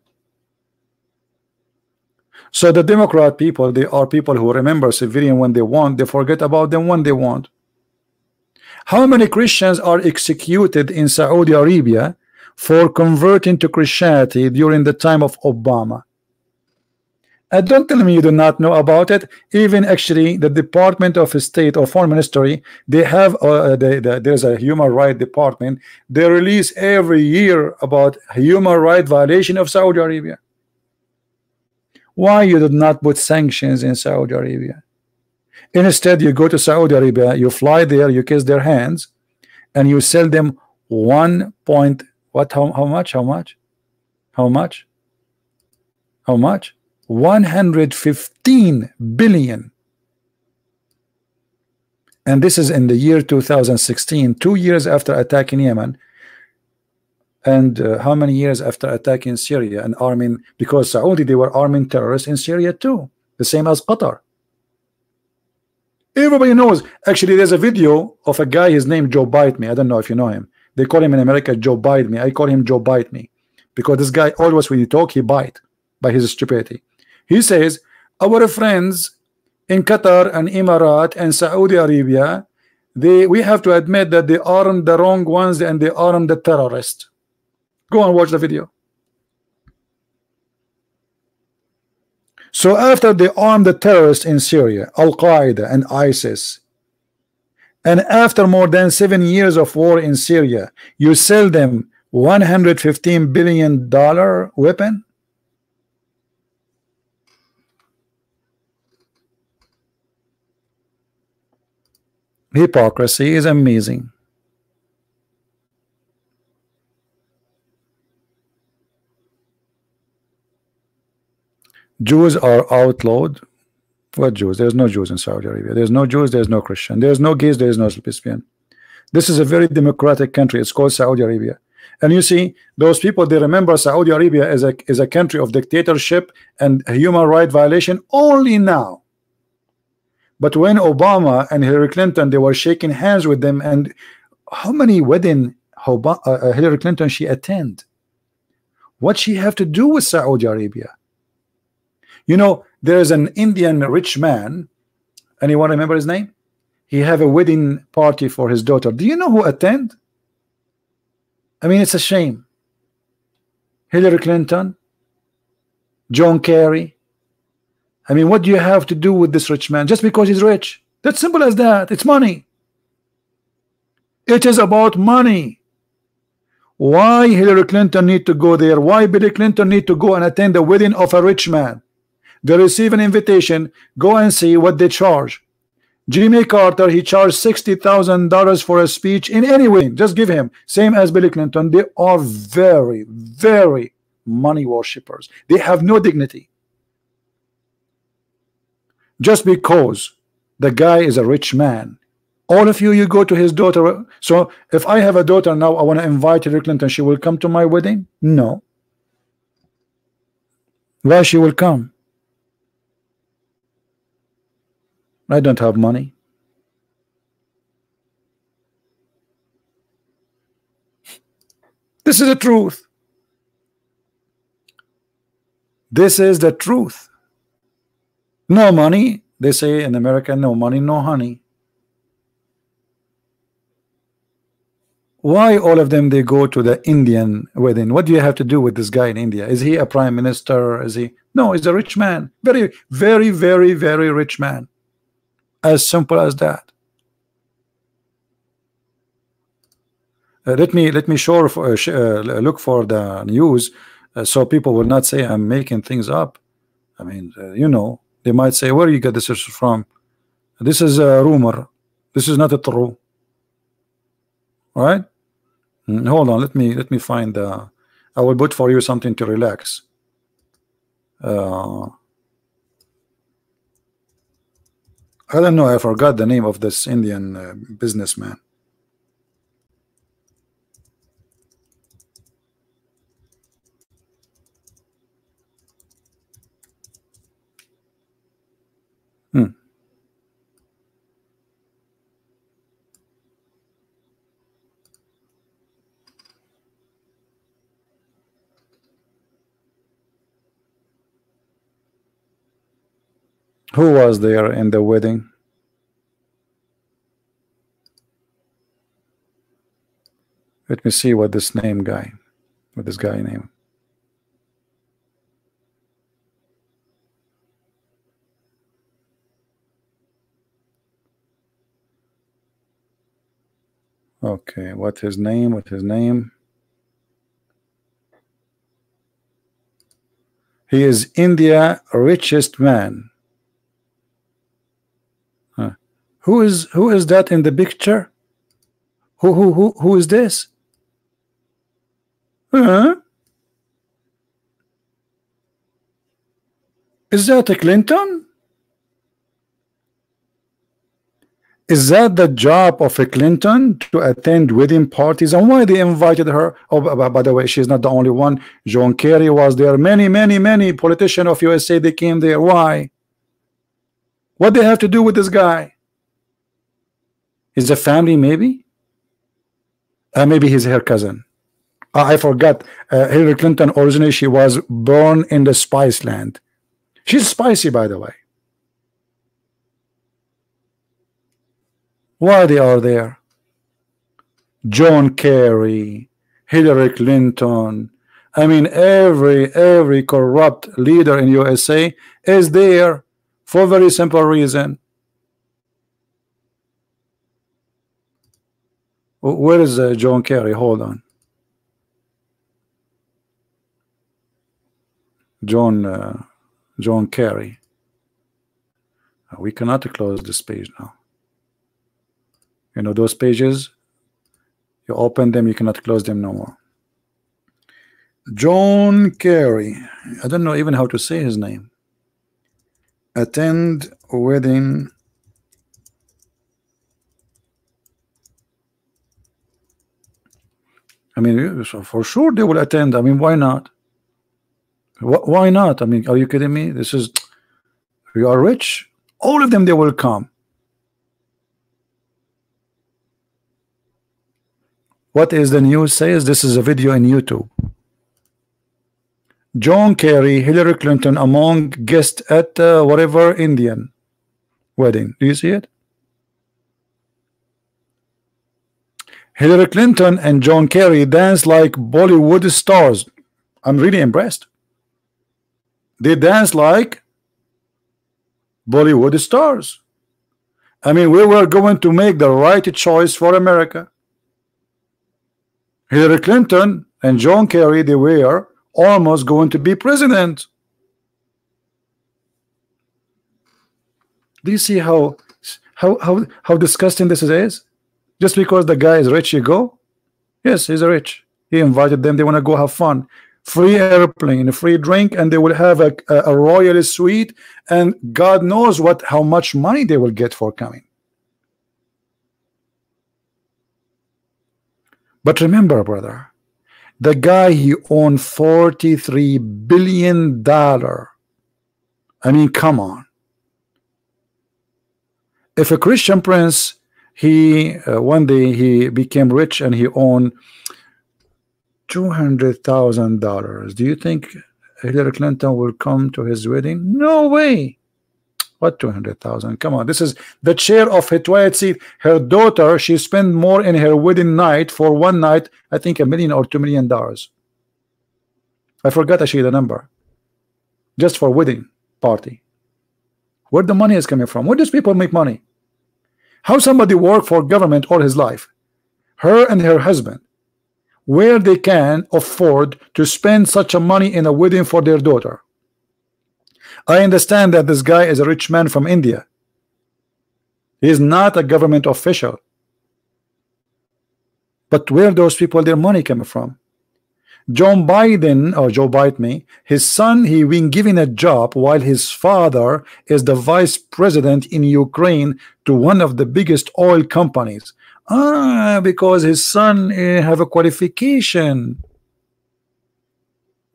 So the Democrat people, they are people who remember civilian when they want, they forget about them when they want. How many Christians are executed in Saudi Arabia for converting to Christianity during the time of Obama? And don't tell me you do not know about it. Even actually, the Department of State or Foreign Ministry, they have uh, they, they, there's a human right department. They release every year about human right violation of Saudi Arabia. Why you did not put sanctions in Saudi Arabia? Instead, you go to Saudi Arabia, you fly there, you kiss their hands, and you sell them one point what how, how much? How much? How much? How much? 115 billion. And this is in the year 2016, two years after attacking Yemen. And uh, how many years after attacking Syria and arming, because Saudi, they were arming terrorists in Syria too, the same as Qatar. Everybody knows. Actually, there's a video of a guy. His name Joe Bite Me. I don't know if you know him. They call him in America Joe Bite Me. I call him Joe Bite Me because this guy always when he talk he bite by his stupidity. He says our friends in Qatar and Emirat and Saudi Arabia, they we have to admit that they armed the wrong ones and they armed the terrorists. Go and watch the video. So after they armed the terrorists in Syria, Al-Qaeda and ISIS, and after more than seven years of war in Syria, you sell them 115 billion dollar weapon? Hypocrisy is amazing. Jews are outlawed. What Jews? There's no Jews in Saudi Arabia. There's no Jews. There's no Christian. There's no gays. There's no lesbian. This is a very democratic country. It's called Saudi Arabia. And you see, those people they remember Saudi Arabia as a is a country of dictatorship and human right violation only now. But when Obama and Hillary Clinton they were shaking hands with them, and how many wedding uh, Hillary Clinton she attend? What she have to do with Saudi Arabia? You know, there's an Indian rich man. Anyone remember his name? He have a wedding party for his daughter. Do you know who attend? I mean, it's a shame. Hillary Clinton, John Kerry. I mean, what do you have to do with this rich man just because he's rich? That's simple as that. It's money. It is about money. Why Hillary Clinton need to go there? Why Billy Clinton need to go and attend the wedding of a rich man? They receive an invitation. Go and see what they charge. Jimmy Carter, he charged $60,000 for a speech in any way. Just give him. Same as Billy Clinton. They are very, very money worshippers. They have no dignity. Just because the guy is a rich man. All of you, you go to his daughter. So if I have a daughter now, I want to invite Hillary Clinton. She will come to my wedding? No. Why she will come? I don't have money. This is the truth. This is the truth. No money. They say in America, no money, no honey. Why all of them they go to the Indian wedding? What do you have to do with this guy in India? Is he a prime minister? Is he? No, he's a rich man. Very, very, very, very rich man. As simple as that. Uh, let me let me show for, uh, uh, look for the news uh, so people will not say I'm making things up. I mean, uh, you know, they might say, "Where you get this from?" This is a rumor. This is not a true. right Mm, hold on. Let me let me find. Uh, I will put for you something to relax. Uh, I don't know. I forgot the name of this Indian uh, businessman. Hmm. Who was there in the wedding? Let me see what this name guy, what this guy name. Okay, what his name? What his name? He is India richest man. Who is who is that in the picture? Who who who who is this? Huh? Is that a Clinton? Is that the job of a Clinton to attend wedding parties? And why they invited her? Oh, by the way, she's not the only one. John Kerry was there. Many, many, many politicians of USA they came there. Why? What they have to do with this guy? Is a family maybe? Uh, maybe he's her cousin. Uh, I forgot. Uh, Hillary Clinton originally she was born in the Spice Land. She's spicy, by the way. Why they are there? John Kerry, Hillary Clinton. I mean, every every corrupt leader in USA is there for very simple reason. Where is uh, John Kerry? Hold on. John uh, John Kerry. Uh, we cannot close this page now. You know those pages. You open them, you cannot close them no more. John Kerry. I don't know even how to say his name. Attend wedding I mean, for sure they will attend. I mean, why not? Why not? I mean, are you kidding me? This is you are rich. All of them they will come. What is the news says? This is a video in YouTube. John Kerry, Hillary Clinton among guests at uh, whatever Indian wedding. Do you see it? Hillary Clinton and John Kerry dance like Bollywood stars. I'm really impressed. They dance like Bollywood stars. I mean, we were going to make the right choice for America. Hillary Clinton and John Kerry, they were almost going to be president. Do you see how how how how disgusting this is? Just because the guy is rich, you go? Yes, he's rich. He invited them. They want to go have fun. Free airplane, free drink, and they will have a, a, a royal suite. And God knows what how much money they will get for coming. But remember, brother, the guy he owned 43 billion dollar. I mean, come on. If a Christian prince he uh, one day he became rich and he owned two hundred thousand dollars. Do you think Hillary Clinton will come to his wedding? No way. What two hundred thousand? Come on, this is the chair of her toilet seat. Her daughter, she spent more in her wedding night for one night. I think a million or two million dollars. I forgot actually the number. Just for wedding party. Where the money is coming from? Where does people make money? How somebody work for government all his life, her and her husband, where they can afford to spend such a money in a wedding for their daughter. I understand that this guy is a rich man from India. He is not a government official. But where those people their money coming from? John Biden or Joe Biden, his son, he been given a job while his father is the vice president in Ukraine to one of the biggest oil companies. Ah, because his son uh, have a qualification.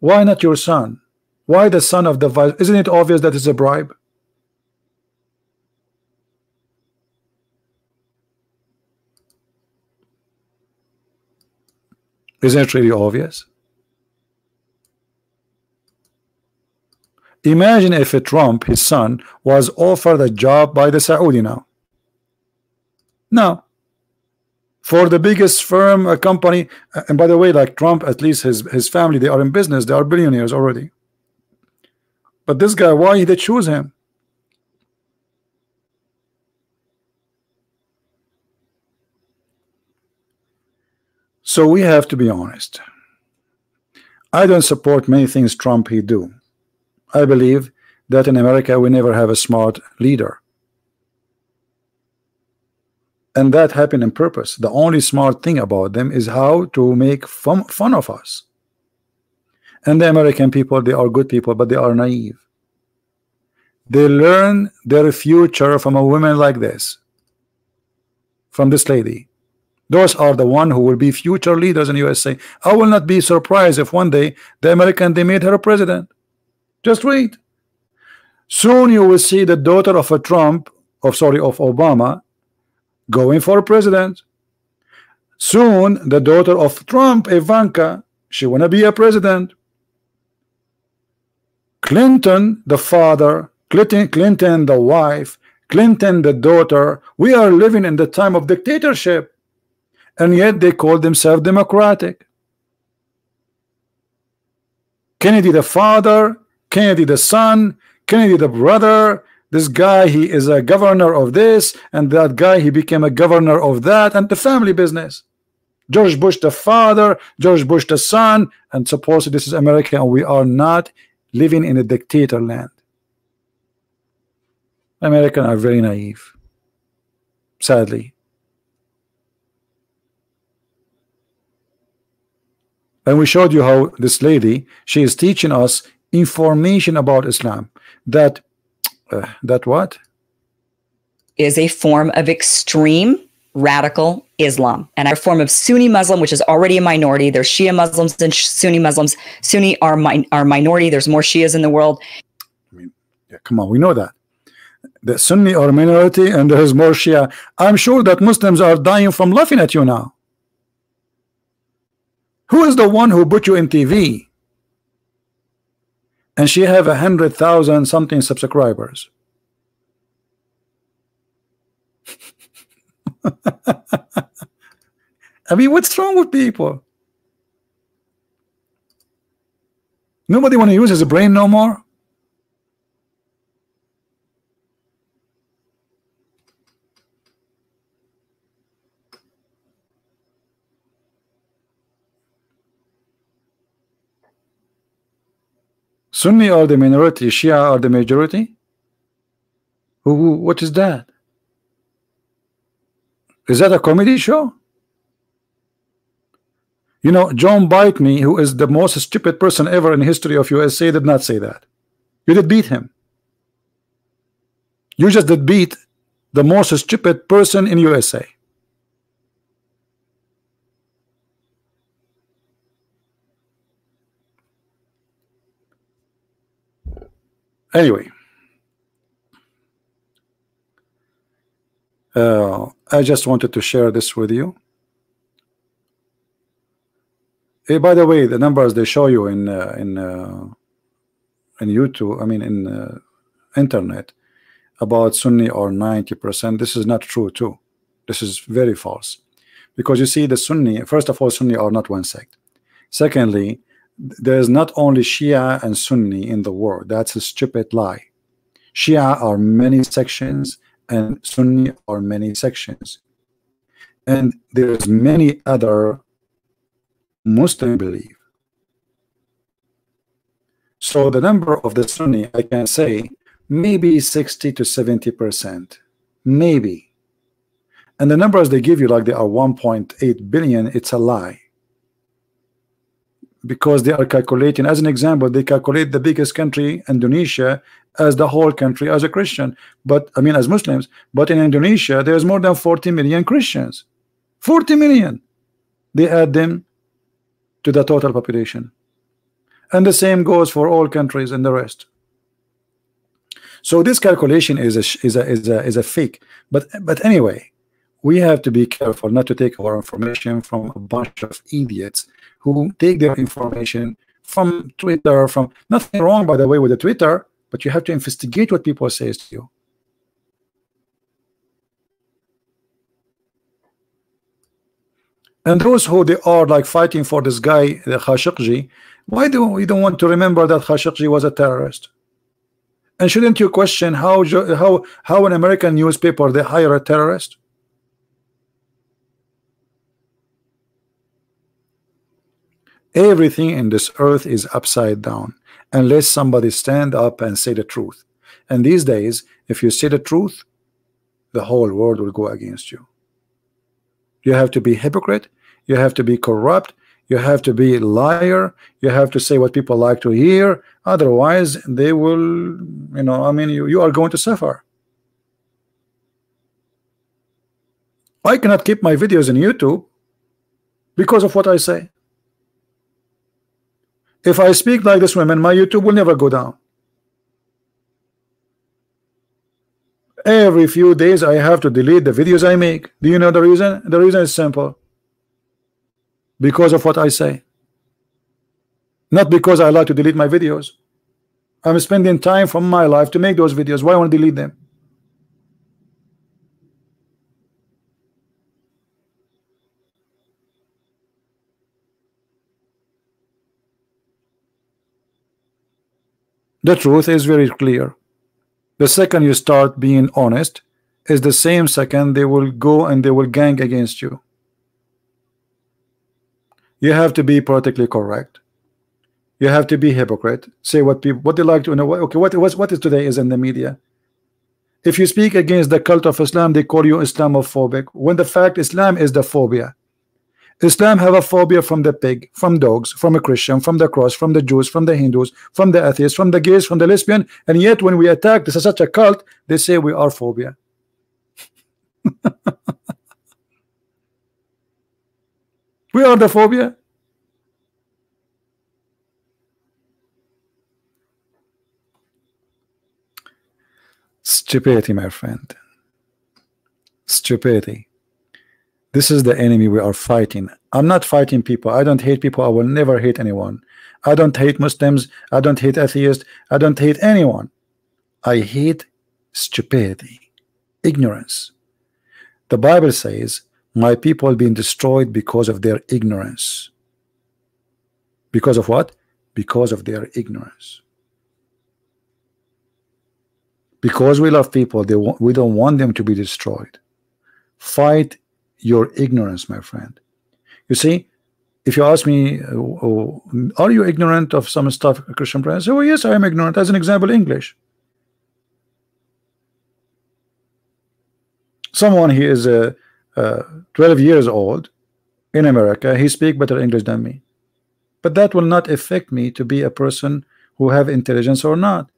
Why not your son? Why the son of the vice? Isn't it obvious that it's a bribe? Isn't it really obvious? Imagine if Trump, his son, was offered a job by the Saudi now. Now, For the biggest firm, a company, uh, and by the way, like Trump, at least his his family, they are in business, they are billionaires already. But this guy, why did they choose him? So we have to be honest. I don't support many things Trump he do. I believe that in America we never have a smart leader. And that happened in purpose. The only smart thing about them is how to make fun, fun of us. And the American people, they are good people, but they are naive. They learn their future from a woman like this, from this lady. Those are the one who will be future leaders in USA. I will not be surprised if one day the American they made her a president. Just wait. Soon you will see the daughter of a Trump, of sorry, of Obama, going for president. Soon the daughter of Trump, Ivanka, she wanna be a president. Clinton, the father, Clinton, Clinton, the wife, Clinton, the daughter. We are living in the time of dictatorship, and yet they call themselves democratic. Kennedy, the father, Kennedy the son, Kennedy the brother, this guy he is a governor of this and that guy he became a governor of that and the family business. George Bush the father George Bush the son and supposedly this is America and we are not living in a dictator land. Americans are very naive sadly. And we showed you how this lady she is teaching us information about Islam that uh, that what is a form of extreme radical Islam and a form of Sunni Muslim, which is already a minority. There's Shia Muslims and Sunni Muslims. Sunni are mi- are minority. There's more Shias in the world. I mean, yeah, come on, we know that the Sunni are minority and there's more Shia. I'm sure that Muslims are dying from laughing at you now. Who is the one who put you in TV? And she have a hundred thousand something subscribers. I mean what's wrong with people? Nobody want to use his brain no more Sunni are the minority, Shia are the majority? Who, what is that? Is that a comedy show? You know, John Biden, who is the most stupid person ever in history of USA, did not say that. You did beat him. You just did beat the most stupid person in USA. Anyway, uh, I just wanted to share this with you. Hey, by the way, the numbers they show you in uh, in uh, in YouTube, I mean in uh, internet, about Sunni or 90%. This is not true too. This is very false, because you see the Sunni. First of all, Sunni are not one sect. Secondly, there's not only Shia and Sunni in the world. That's a stupid lie. Shia are many sections and Sunni are many sections. And there's many other Muslim belief. So the number of the Sunni, I can say, maybe 60 to 70 percent, maybe. And the numbers they give you, like they are 1.8 billion, it's a lie because they are calculating as an example they calculate the biggest country Indonesia as the whole country as a Christian. But I mean as Muslims. But in Indonesia there's more than 40 million Christians. 40 million. They add them to the total population. And the same goes for all countries and the rest. So this calculation is a is a is a, is a fake. But but anyway we have to be careful not to take our information from a bunch of idiots who take their information from Twitter, from nothing wrong by the way with the Twitter, but you have to investigate what people say to you. And those who they are like fighting for this guy, the Khashoggi, why do we don't want to remember that Khashoggi was a terrorist? And shouldn't you question how how how an American newspaper they hire a terrorist? Everything in this earth is upside down unless somebody stand up and say the truth. And these days, if you say the truth, the whole world will go against you. You have to be hypocrite. You have to be corrupt. You have to be liar. You have to say what people like to hear. Otherwise, they will, you know, I mean, you, you are going to suffer. I cannot keep my videos in YouTube because of what I say. If I speak like this woman, my YouTube will never go down. Every few days I have to delete the videos I make. Do you know the reason? The reason is simple. Because of what I say. Not because I like to delete my videos. I'm spending time from my life to make those videos. Why I want to delete them? The truth is very clear. The second you start being honest is the same second they will go and they will gang against you. You have to be politically correct. You have to be hypocrite. Say what people what they like to know. Okay, what was what is today is in the media. If you speak against the cult of Islam, they call you Islamophobic. When the fact Islam is the phobia. Islam have a phobia from the pig, from dogs, from a Christian, from the cross, from the Jews, from the Hindus, from the atheists, from the gays, from the lesbian, and yet when we attack this is such a cult, they say we are phobia. we are the phobia. Stupidity, my friend. Stupidity. This is the enemy we are fighting. I'm not fighting people. I don't hate people. I will never hate anyone. I don't hate Muslims. I don't hate atheists. I don't hate anyone. I hate stupidity, ignorance. The Bible says, My people being destroyed because of their ignorance. Because of what? Because of their ignorance. Because we love people, they we don't want them to be destroyed. Fight your ignorance, my friend. You see, if you ask me, oh, are you ignorant of some stuff, Christian friends? Oh, yes, I am ignorant. As an example, English. Someone he is uh, uh, 12 years old in America, he speak better English than me. But that will not affect me to be a person who have intelligence or not.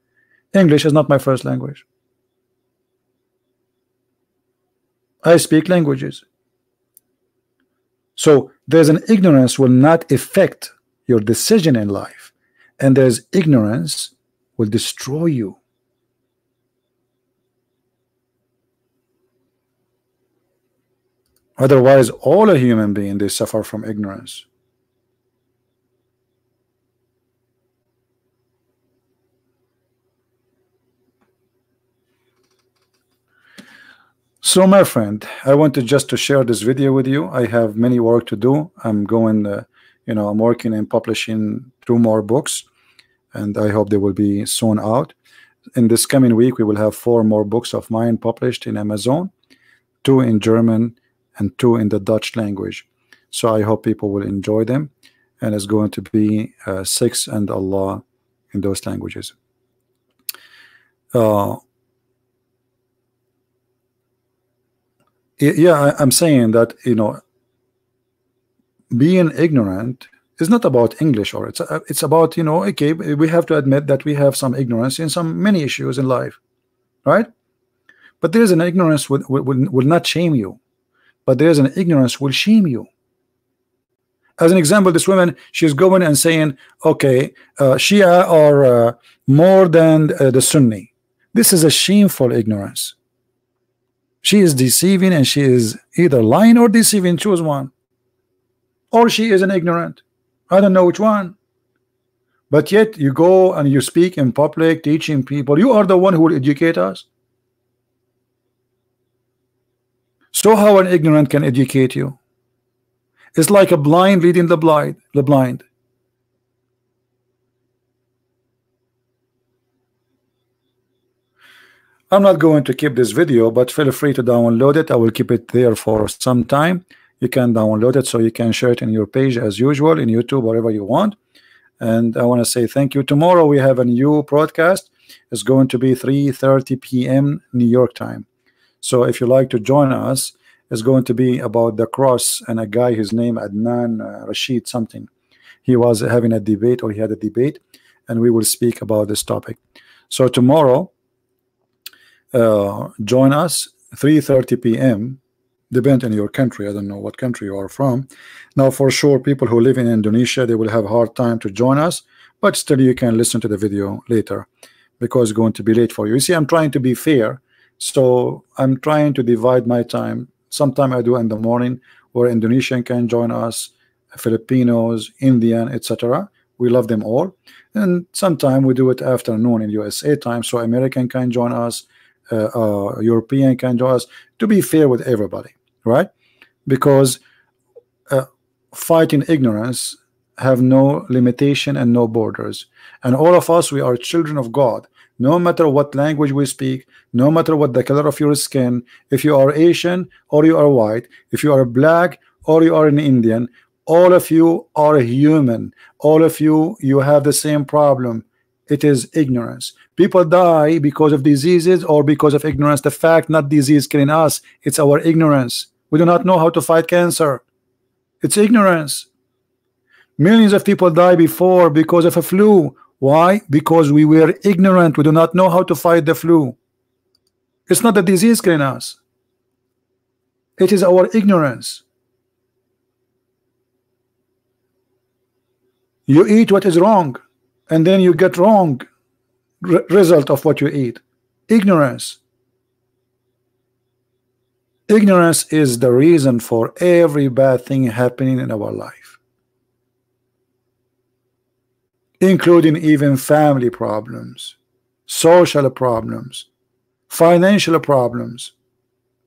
English is not my first language. I speak languages. So there's an ignorance will not affect your decision in life, and there's ignorance will destroy you. Otherwise, all a human being they suffer from ignorance. So my friend, I wanted just to share this video with you. I have many work to do. I'm going, uh, you know, I'm working and publishing two more books, and I hope they will be soon out. In this coming week, we will have four more books of mine published in Amazon, two in German and two in the Dutch language. So I hope people will enjoy them, and it's going to be uh, six and Allah in those languages. Uh, yeah i'm saying that you know being ignorant is not about english or it's uh, it's about you know okay we have to admit that we have some ignorance in some many issues in life right? But there's an ignorance will, will, will not shame you but there's an ignorance will shame you. As an example this woman she's going and saying okay uh, Shia are uh, more than uh, the Sunni. This is a shameful ignorance she is deceiving and she is either lying or deceiving. Choose one. Or she is an ignorant. I don't know which one. But yet you go and you speak in public teaching people. You are the one who will educate us. So how an ignorant can educate you? It's like a blind leading the blind the blind I'm not going to keep this video but feel free to download it. I will keep it there for some time. You can download it so you can share it in your page as usual in YouTube wherever you want. And I want to say thank you. Tomorrow we have a new broadcast. It's going to be 3:30 p.m. New York time. So if you like to join us it's going to be about the cross and a guy his name Adnan uh, Rashid something. He was having a debate or he had a debate and we will speak about this topic. So tomorrow uh, join us 3:30 p.m. depend on your country I don't know what country you are from. Now for sure people who live in Indonesia they will have a hard time to join us but still you can listen to the video later because it's going to be late for you. You see I'm trying to be fair so I'm trying to divide my time. Sometime I do in the morning where Indonesian can join us Filipinos Indian etc we love them all. And sometime we do it afternoon in USA time so American can join us uh, uh, European can join us to be fair with everybody right? Because uh, fighting ignorance have no limitation and no borders. And all of us we are children of God. No matter what language we speak no matter what the color of your skin if you are Asian or you are white if you are black or you are an Indian all of you are human. All of you you have the same problem it is ignorance. People die because of diseases or because of ignorance. The fact not disease killing us it's our ignorance. We do not know how to fight cancer. It's ignorance. Millions of people die before because of a flu. Why? Because we were ignorant. We do not know how to fight the flu. It's not the disease killing us. It is our ignorance. You eat what is wrong and then you get wrong re result of what you eat ignorance Ignorance is the reason for every bad thing happening in our life, including even family problems, social problems, financial problems.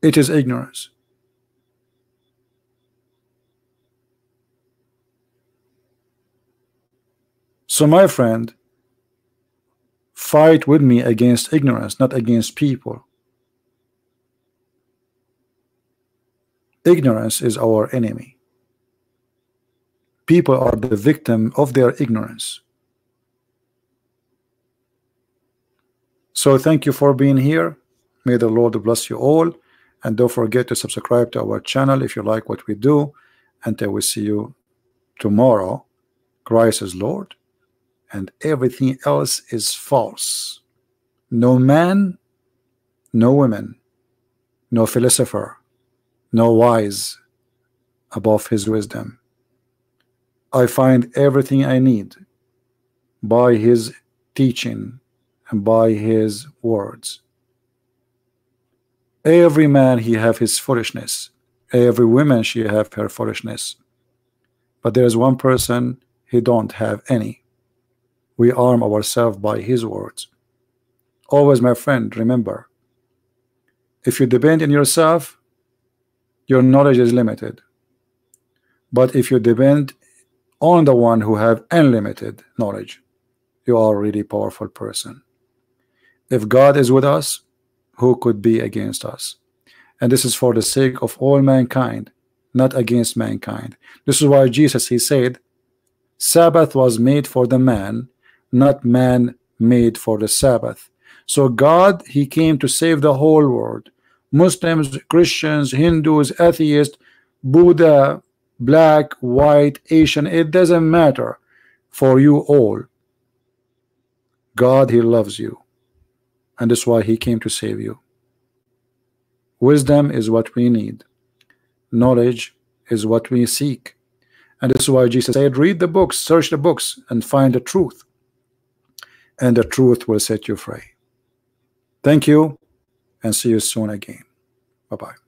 It is ignorance. So, my friend, fight with me against ignorance, not against people. Ignorance is our enemy. People are the victim of their ignorance. So thank you for being here. May the Lord bless you all. And don't forget to subscribe to our channel if you like what we do. Until we see you tomorrow, Christ is Lord and everything else is false. No man, no woman, no philosopher, no wise above his wisdom. I find everything I need by his teaching and by his words. Every man he have his foolishness, every woman she have her foolishness. But there is one person he don't have any. We arm ourselves by his words. Always, my friend, remember, if you depend on yourself, your knowledge is limited. But if you depend on the one who have unlimited knowledge you are a really powerful person. If God is with us who could be against us? And this is for the sake of all mankind not against mankind. This is why Jesus he said Sabbath was made for the man not man made for the Sabbath. So God he came to save the whole world. Muslims, Christians, Hindus, atheists, Buddha, black, white, Asian, it doesn't matter for you all. God, He loves you, and that's why He came to save you. Wisdom is what we need, knowledge is what we seek, and this is why Jesus said, Read the books, search the books, and find the truth, and the truth will set you free. Thank you and see you soon again. Bye bye.